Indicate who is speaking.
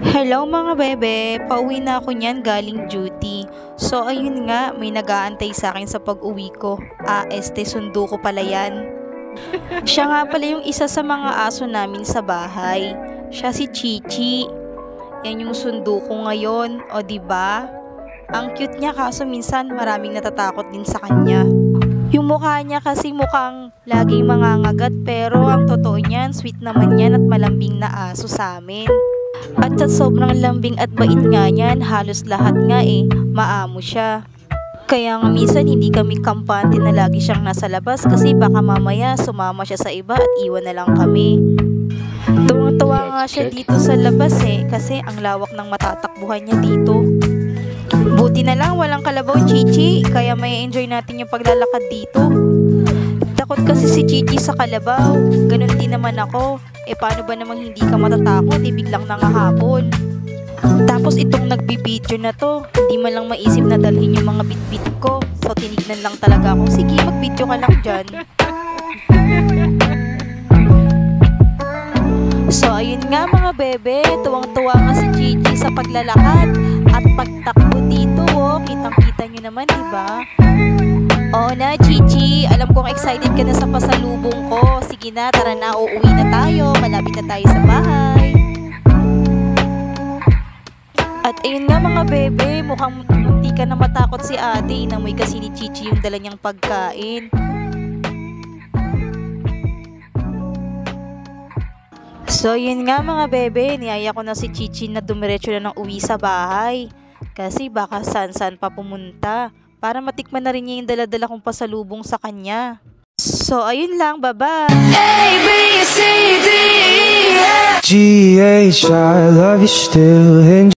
Speaker 1: Hello mga bebe, pauwi na ako niyan galing duty. So ayun nga, may nag-aantay sa akin sa pag-uwi ko. Ah, este sundo ko pala yan. Siya nga pala yung isa sa mga aso namin sa bahay. Siya si Chichi. Yan yung sundo ko ngayon, o ba? Ang cute niya kaso minsan maraming natatakot din sa kanya. Yung mukha niya kasi mukhang laging mangangagat pero ang totoo niyan, sweet naman yan at malambing na aso sa amin. At sa sobrang lambing at bait nga niyan, halos lahat nga eh, maamo siya. Kaya nga minsan hindi kami kampante na lagi siyang nasa labas kasi baka mamaya sumama siya sa iba at iwan na lang kami. Tuwang-tuwa nga siya dito sa labas eh kasi ang lawak ng matatakbuhan niya dito. Buti na lang walang kalabaw Chichi kaya may enjoy natin yung paglalakad dito. Takot kasi si Chichi sa kalabaw. Ganon din naman ako. Eh paano ba namang hindi ka matatakot? Eh biglang nangahapon. Tapos itong nagbibideo na to, hindi man lang maisip na dalhin yung mga bitbit ko. So tinignan lang talaga ako, sige magbideo ka lang dyan. So ayun nga mga bebe, tuwang-tuwa nga si Gigi sa paglalakad at pagtakbo dito oh. Kitang-kita nyo naman, di ba? Oo na, Gigi. Alam kong excited ka na sa pasalubong ko. Na, tara na, uuwi na tayo. Malapit na tayo sa bahay. At ayun nga mga bebe, mukhang hindi ka na matakot si ate. Inamoy kasi ni Chichi yung dala niyang pagkain. So yun nga mga bebe, niyaya ko na si Chichi na dumiretso na ng uwi sa bahay. Kasi baka saan-saan pa pumunta para matikman na rin niya yung daladala kong pasalubong sa kanya. So ayun lang, bye-bye!
Speaker 2: A, B, C, D, E, F.
Speaker 3: G H I love you still